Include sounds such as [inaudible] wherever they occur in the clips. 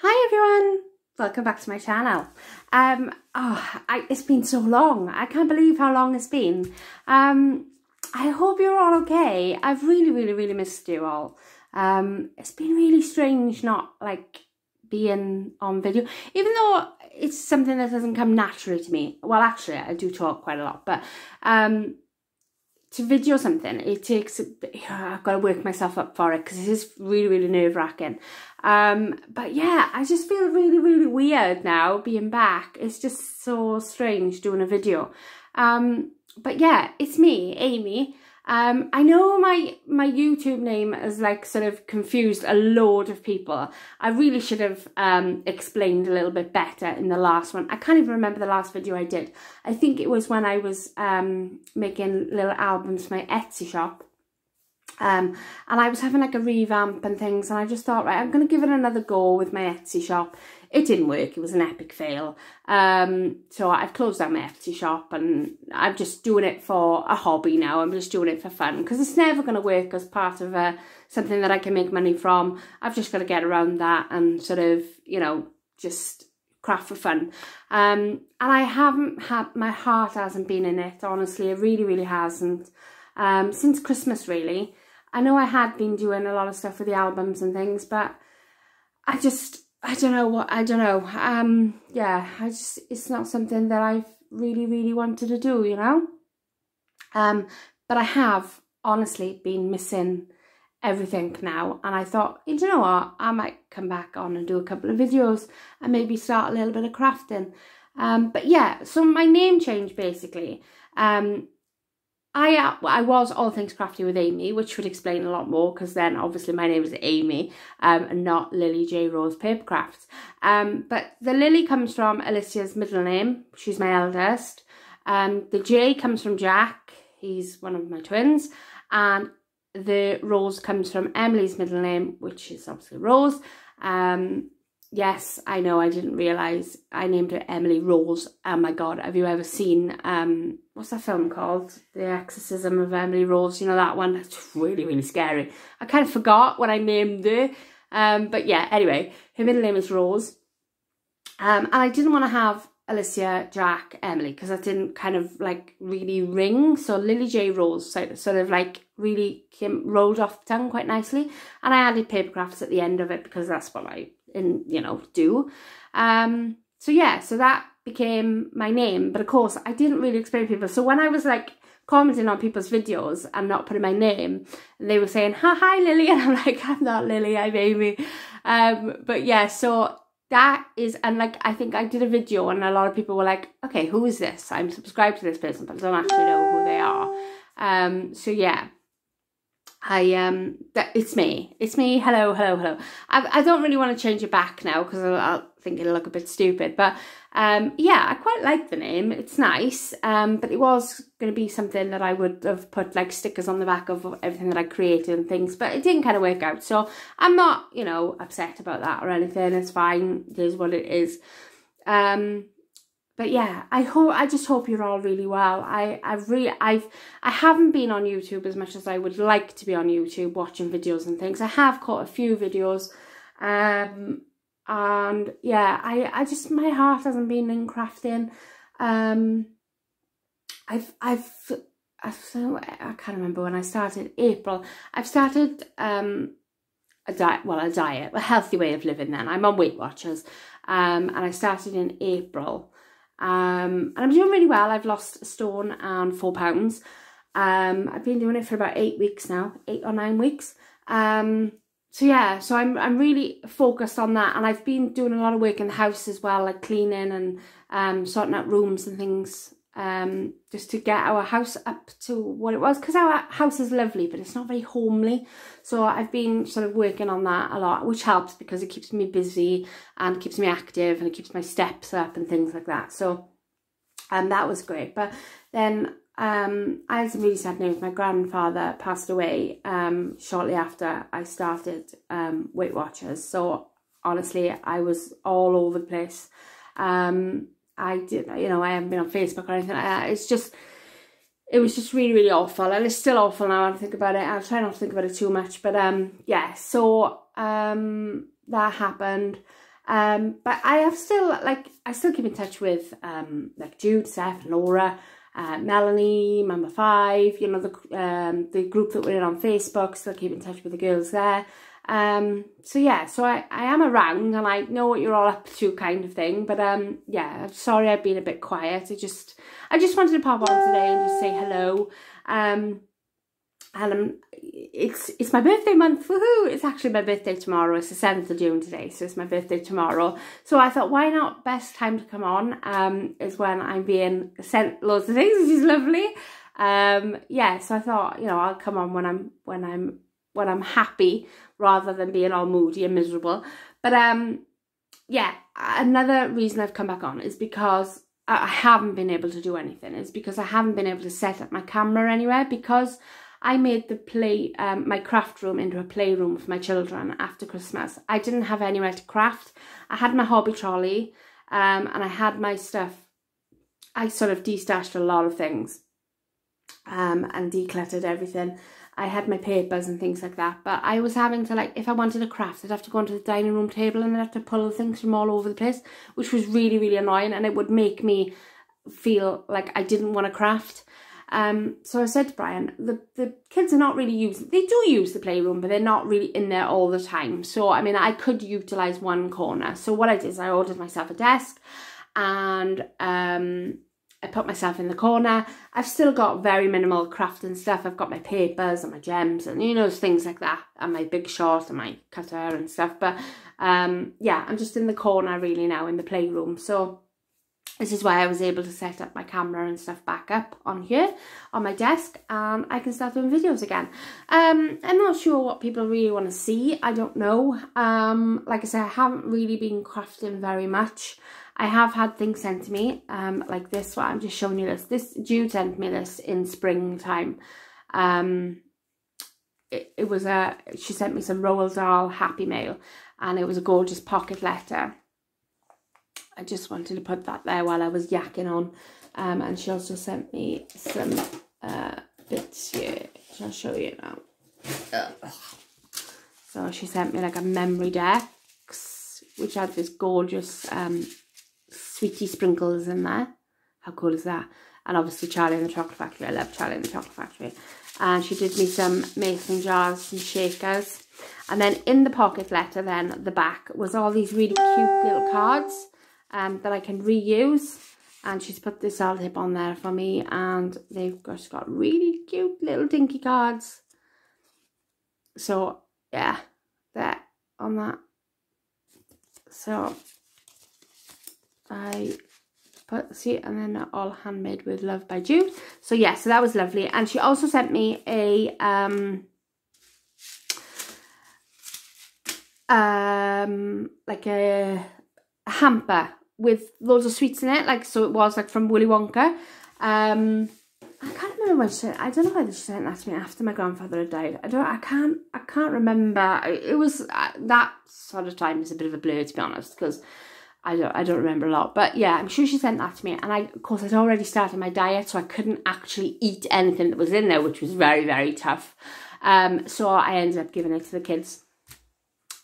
Hi everyone, welcome back to my channel. Um, oh, I, it's been so long. I can't believe how long it's been. Um, I hope you're all okay. I've really, really, really missed you all. Um, it's been really strange not like being on video, even though it's something that doesn't come naturally to me. Well, actually, I do talk quite a lot, but um, to video something, it takes, [sighs] I've got to work myself up for it because it is really, really nerve wracking. Um, but yeah, I just feel really, really weird now being back. It's just so strange doing a video. Um, but yeah, it's me, Aimee. Um, I know my, my YouTube name has like sort of confused a load of people. I really should have um, explained a little bit better in the last one. I can't even remember the last video I did. I think it was when I was um, making little albums for my Etsy shop. Um, and I was having like a revamp and things and I just thought, right, I'm going to give it another go with my Etsy shop. It didn't work. It was an epic fail. Um, so I've closed down my Etsy shop and I'm just doing it for a hobby now. I'm just doing it for fun because it's never going to work as part of uh, something that I can make money from. I've just got to get around that and sort of, you know, just craft for fun. Um, and I haven't had, my heart hasn't been in it, honestly. It really, really hasn't. Um, since Christmas, really. I know I had been doing a lot of stuff with the albums and things, but I just, I don't know what, I don't know. Um, yeah, I just, it's not something that I've really, really wanted to do, you know? Um, but I have honestly been missing everything now and I thought, you know what, I might come back on and do a couple of videos and maybe start a little bit of crafting. Um, but yeah, so my name change basically. Um, I uh, I was All Things Crafty with Aimee, which would explain a lot more because then obviously my name is Aimee um, and not Lily J Rose Papercrafts. Um, but the Lily comes from Alicia's middle name. She's my eldest. Um, the J comes from Jack. He's one of my twins. And the Rose comes from Emily's middle name, which is obviously Rose. Um, yes, I know, I didn't realise I named her Emily Rose. Oh my god, have you ever seen, um, what's that film called? The Exorcism of Emily Rose, you know that one? That's really, really scary. I kind of forgot what I named her. Um, but yeah, anyway, her middle name is Rose. Um, and I didn't want to have Alicia, Jack, Emily, because that didn't kind of like really ring. So Lily J Rose so, sort of like really came rolled off the tongue quite nicely. And I added paper crafts at the end of it because that's what I in you know do. Um so yeah so that became my name. But of course i didn't really explain to people. So when i was like commenting on people's videos and not putting my name they were saying hi hi lily. [laughs] And i'm like i'm not lily i'm aimee. Um but yeah so that is and like i think i did a video and a lot of people were like okay who is this? I'm subscribed to this person but i don't actually know who they are. Um so yeah I um it's me. It's me. Hello, hello, hello. I I don't really want to change it back now because I, I think it'll look a bit stupid. But um yeah, I quite like the name. It's nice. Um, but it was going to be something that I would have put like stickers on the back of everything that I created and things. But it didn't kind of work out. So I'm not you know upset about that or anything. It's fine. It is what it is. Um but yeah, I hope I just hope you're all really well. I I've really I've I haven't been on YouTube as much as I would like to be on YouTube watching videos and things. I have caught a few videos, um, and yeah, I I just my heart hasn't been in crafting. Um, I've I've so I can't remember when I started April. I've started um a diet well a diet a healthy way of living. Then I'm on Weight Watchers, um, and I started in April. Um, and I'm doing really well. I've lost a stone and four pounds. Um, I've been doing it for about eight weeks now, eight or nine weeks. Um, so yeah, so I'm I'm really focused on that, and I've been doing a lot of work in the house as well, like cleaning and um, sorting out rooms and things um, just to get our house up to what it was because our house is lovely but it's not very homely. So I've been sort of working on that a lot which helps because it keeps me busy and keeps me active and it keeps my steps up and things like that. So um, that was great. But then um, I had some really sad news. My grandfather passed away um, shortly after I started um, Weight Watchers. So honestly I was all over the place. Um, I did, you know, I haven't been on Facebook or anything like that. It's just, it was just really, really awful. And it's still awful now I think about it. I'll try not to think about it too much. But um, yeah, so um, that happened. Um, but I have still, like, I still keep in touch with, um, like, Jude, Seth, Laura, uh, Melanie, Mama Five, you know, the, um, the group that we're in on Facebook, still keep in touch with the girls there. Um, so yeah, so I, I am around and I know what you're all up to kind of thing. But um, yeah, I'm sorry I've been a bit quiet. I just, I just wanted to pop on today and just say hello. Um, and it's it's my birthday month, woohoo! It's actually my birthday tomorrow. It's the 7th of June today, so it's my birthday tomorrow. So I thought, why not? Best time to come on um, is when I'm being sent loads of things, which is lovely. Um, yeah, so I thought, you know, I'll come on when I'm when I'm when I'm happy rather than being all moody and miserable. But um, yeah, another reason I've come back on is because I haven't been able to do anything. Is because I haven't been able to set up my camera anywhere because I made the play, um, my craft room into a playroom for my children after Christmas. I didn't have anywhere to craft. I had my hobby trolley um, and I had my stuff. I sort of destashed a lot of things um, and decluttered everything. I had my papers and things like that, but I was having to like, if I wanted to craft, I'd have to go onto the dining room table and I'd have to pull things from all over the place, which was really, really annoying and it would make me feel like I didn't want to craft. Um, so I said to Brian, the, the kids are not really using, they do use the playroom, but they're not really in there all the time. So, I mean, I could utilise one corner. So what I did is I ordered myself a desk and um, I put myself in the corner. I've still got very minimal crafting stuff. I've got my papers and my gems and, you know, things like that. And my big shot and my cutter and stuff. But, um, yeah, I'm just in the corner really now in the playroom. So this is why I was able to set up my camera and stuff back up on here on my desk and I can start doing videos again. Um, I'm not sure what people really want to see. I don't know. Um, like I said, I haven't really been crafting very much. I have had things sent to me, um, like this one. I'm just showing you this. This Jude sent me this in springtime. Um, it, it was a, she sent me some Roald Dahl Happy Mail and it was a gorgeous pocket letter I just wanted to put that there while I was yakking on. Um, and she also sent me some uh, bits here, which I'll show you now. So she sent me like a memory deck, which had this gorgeous um, sweetie sprinkles in there. How cool is that? And obviously Charlie and the Chocolate Factory. I love Charlie and the Chocolate Factory. And she did me some mason jars and shakers. And then in the pocket letter then, the back, was all these really cute little cards um, that I can reuse. And she's put this tip on there for me. And they've just got really cute little dinky cards. So, yeah, there on that. So, I put, see, and then all handmade with love by Jude. So, yeah, so that was lovely. And she also sent me a, um, um, like a hamper with loads of sweets in it, like so it was like from Willy Wonka. Um, I can't remember when she. I don't know whether she sent that to me after my grandfather had died. I don't. I can't. I can't remember. It was uh, that sort of time is a bit of a blur to be honest, because I don't. I don't remember a lot. But yeah, I'm sure she sent that to me, and I, of course, I'd already started my diet, so I couldn't actually eat anything that was in there, which was very, very tough. Um, so I ended up giving it to the kids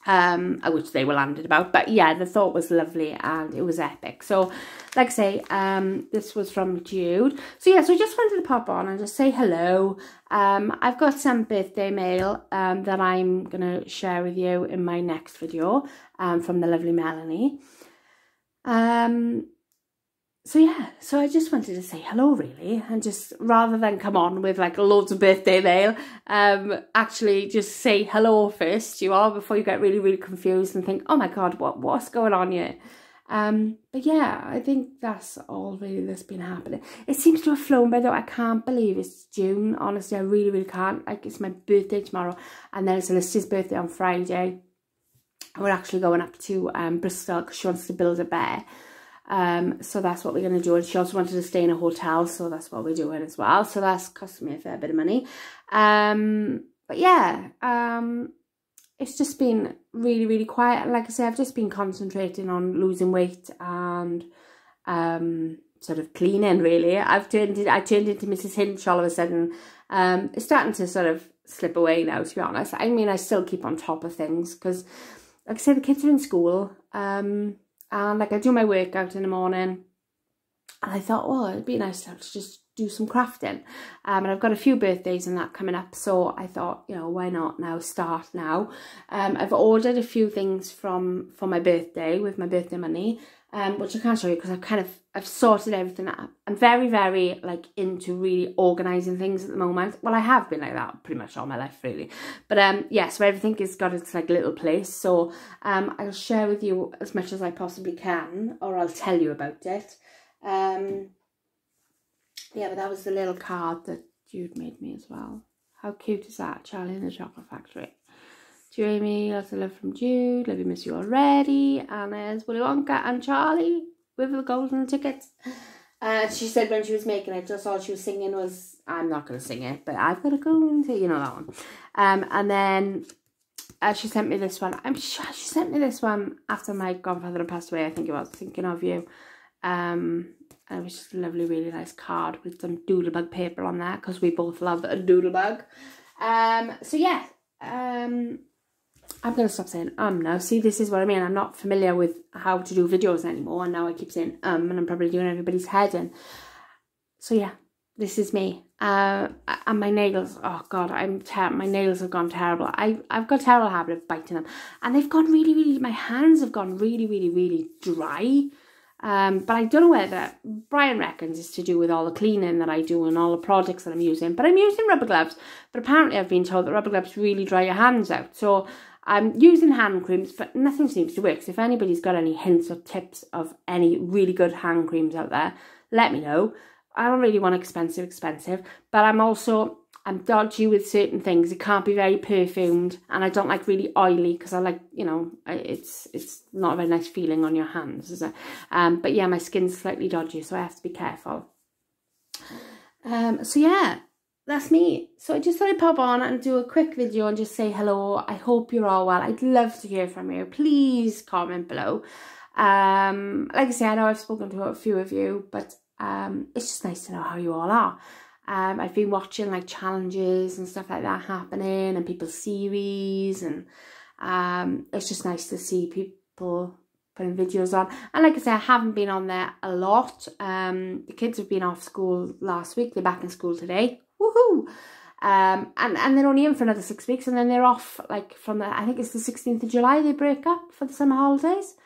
um, which they were landed about. But yeah, the thought was lovely and it was epic. So, like I say, um, this was from Jude. So yeah, so I just wanted to pop on and just say hello. Um, I've got some birthday mail um, that I'm going to share with you in my next video um, from the lovely Melanie. Um, so yeah, so I just wanted to say hello really and just rather than come on with like loads of birthday mail, um, actually just say hello first, you are, before you get really, really confused and think, oh my God, what what's going on here? Um, but yeah, I think that's all really that's been happening. It seems to have flown by though. I can't believe it's June. Honestly, I really, really can't. Like it's my birthday tomorrow and then it's Alicia's birthday on Friday. We're actually going up to um, Bristol because she wants to build a bear. Um, so that's what we're going to do. And she also wanted to stay in a hotel, so that's what we're doing as well. So that's costing me a fair bit of money. Um, but yeah, um, it's just been really, really quiet. Like I say, I've just been concentrating on losing weight and um, sort of cleaning, really. I've turned it, I turned into Mrs. Hinch all of a sudden. Um, it's starting to sort of slip away now, to be honest. I mean, I still keep on top of things because like I say, the kids are in school. Um, and like I do my workout in the morning. And I thought, well, it'd be nice to just do some crafting. Um, and I've got a few birthdays and that coming up. So I thought, you know, why not now start now? Um, I've ordered a few things from for my birthday with my birthday money um, which I can't show you because I've kind of, I've sorted everything out. I'm very, very, like, into really organising things at the moment. Well, I have been like that pretty much all my life, really. But, um, yeah, so everything has got its, like, little place. So, um, I'll share with you as much as I possibly can, or I'll tell you about it. Um, yeah, but that was the little card that Jude made me as well. How cute is that? Charlie in the Chocolate Factory. Jamie, lots of love from Jude. Love you, miss you already. And there's Willy Wonka and Charlie with the golden tickets. Uh, she said when she was making it, just all she was singing was, I'm not going to sing it, but I've got to go and you know that one. Um, and then uh, she sent me this one. I'm sure she sent me this one after my grandfather had passed away, I think it was, thinking of you. Um, and it was just a lovely, really nice card with some doodlebug paper on there because we both love a doodlebug. Um, so yeah, um, I'm going to stop saying um now. See, this is what I mean. I'm not familiar with how to do videos anymore. And now I keep saying um and I'm probably doing everybody's head in. So yeah, this is me. Uh, and my nails, oh God, I'm my nails have gone terrible. I, I've got a terrible habit of biting them. And they've gone really, really, my hands have gone really, really, really dry. Um, but I don't know whether Brian reckons it's to do with all the cleaning that I do and all the products that I'm using. But I'm using rubber gloves. But apparently I've been told that rubber gloves really dry your hands out. So I'm using hand creams, but nothing seems to work. So if anybody's got any hints or tips of any really good hand creams out there, let me know. I don't really want expensive, expensive, but I'm also, I'm dodgy with certain things. It can't be very perfumed, and I don't like really oily because I like, you know, it's it's not a very nice feeling on your hands, is it? Um, but yeah, my skin's slightly dodgy, so I have to be careful. Um, so yeah, that's me. So I just thought I'd pop on and do a quick video and just say hello. I hope you're all well. I'd love to hear from you. Please comment below. Um, like I say, I know I've spoken to a few of you, but um, it's just nice to know how you all are. Um, I've been watching like challenges and stuff like that happening and people's series and um, it's just nice to see people putting videos on. And like I say, I haven't been on there a lot. Um, the kids have been off school last week. They're back in school today woohoo! Um, and, and they're only in for another six weeks and then they're off like from the, I think it's the 16th of July they break up for the summer holidays.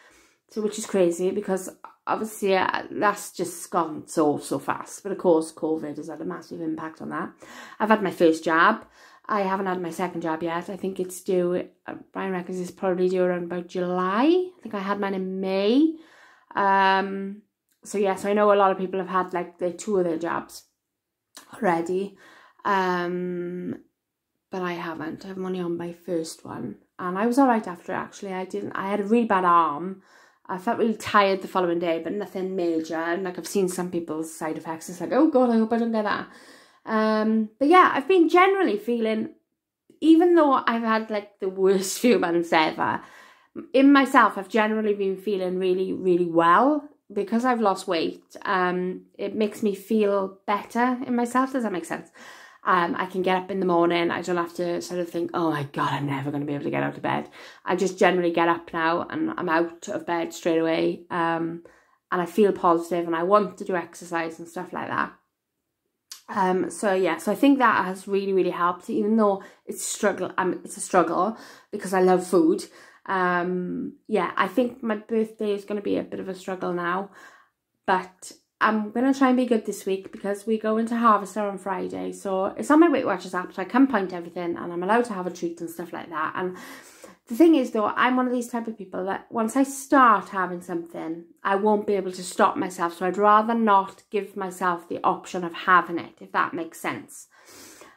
So which is crazy because obviously uh, that's just gone so, so fast. But of course COVID has had a massive impact on that. I've had my first jab. I haven't had my second jab yet. I think it's due, uh, Brian reckons it's probably due around about July. I think I had mine in May. Um, so yes, I know a lot of people have had like the two of their jabs already. Um, but I haven't. I'm only on my first one. And I was alright after actually. I didn't I had a really bad arm. I felt really tired the following day, but nothing major. And like I've seen some people's side effects. It's like, oh god, I hope I don't get that. Um, but yeah, I've been generally feeling, even though I've had like the worst [laughs] few months ever, in myself, I've generally been feeling really, really well because I've lost weight, um, it makes me feel better in myself. Does that make sense? Um, I can get up in the morning. I don't have to sort of think, oh my God, I'm never going to be able to get out of bed. I just generally get up now and I'm out of bed straight away. Um, and I feel positive and I want to do exercise and stuff like that. Um, so yeah, so I think that has really, really helped, even though it's struggle, um, it's a struggle because I love food um yeah i think my birthday is going to be a bit of a struggle now but i'm going to try and be good this week because we go into harvester on friday so it's on my weight watchers app so i can point everything and i'm allowed to have a treat and stuff like that. And the thing is though i'm one of these type of people that once i start having something i won't be able to stop myself so i'd rather not give myself the option of having it if that makes sense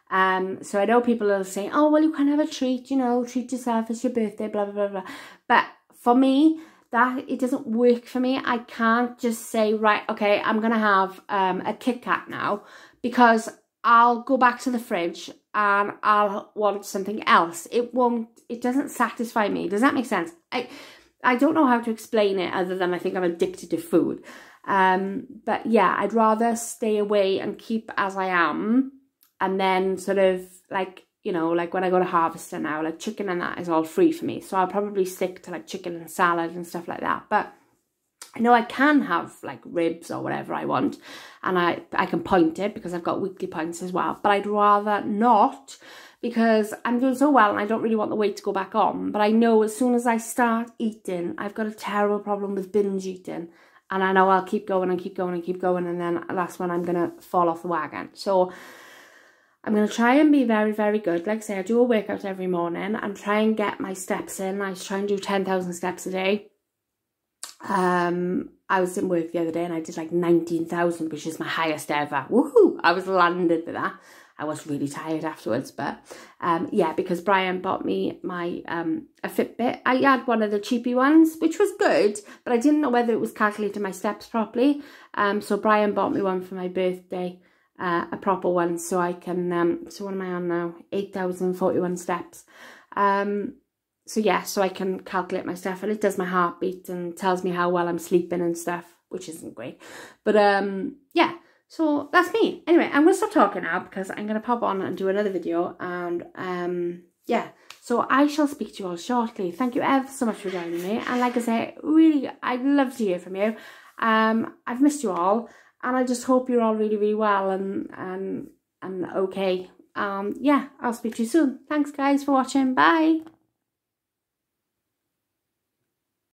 um, so I know people will say, oh, well, you can have a treat, you know, treat yourself, it's your birthday, blah, blah, blah, blah. But for me, that it doesn't work for me. I can't just say, right, okay, I'm going to have um, a Kit Kat now because I'll go back to the fridge and I'll want something else. It won't, it doesn't satisfy me. Does that make sense? I, I don't know how to explain it other than I think I'm addicted to food. Um, but yeah, I'd rather stay away and keep as I am and then sort of like you know, like when I go to Harvester now, like chicken and that is all free for me. So I'll probably stick to like chicken and salad and stuff like that. But I know I can have like ribs or whatever I want and I, I can point it because I've got weekly points as well. But I'd rather not because I'm doing so well and I don't really want the weight to go back on. But I know as soon as I start eating, I've got a terrible problem with binge eating. And I know I'll keep going and keep going and keep going and then that's when I'm going to fall off the wagon. So I'm going to try and be very, very good. Like I say, I do a workout every morning and try and get my steps in. I try and do 10,000 steps a day. Um, I was in work the other day and I did like 19,000, which is my highest ever. Woohoo! I was landed with that. I was really tired afterwards, but um, yeah, because Brian bought me my um, a Fitbit. I had one of the cheapy ones, which was good, but I didn't know whether it was calculating my steps properly. Um, so Brian bought me one for my birthday, uh, a proper one, so I can, um, so what am I on now? 8,041 steps. Um, so yeah, so I can calculate my stuff and it does my heartbeat and tells me how well I'm sleeping and stuff, which isn't great. But um, yeah, so that's me. Anyway, I'm going to stop talking now because I'm going to pop on and do another video and um, yeah. So I shall speak to you all shortly. Thank you ever so much for joining me. And like I say, really, I'd love to hear from you. Um, I've missed you all and I just hope you're all really, really well and, and, and okay. Um, yeah, I'll speak to you soon. Thanks guys for watching. Bye.